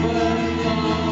Never fall.